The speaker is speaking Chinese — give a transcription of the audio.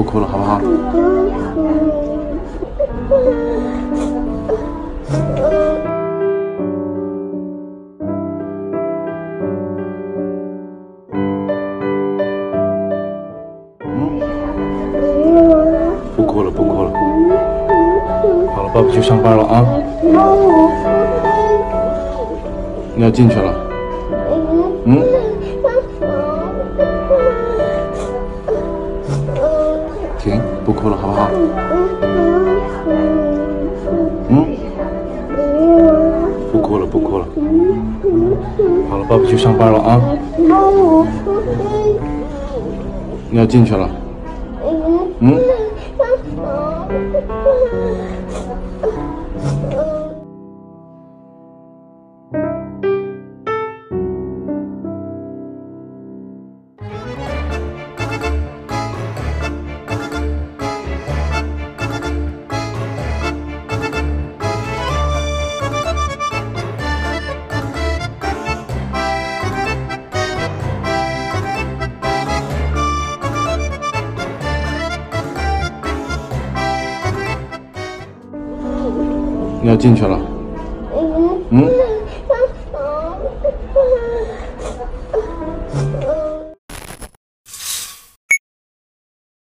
不哭了，好不好？不哭了，不哭了。好了，爸爸去上班了啊。你要进去了。嗯。不哭了，好不好？嗯。不哭了，不哭了。好了，爸爸去上班了啊。你要进去了。嗯。你要进去了。嗯。嗯。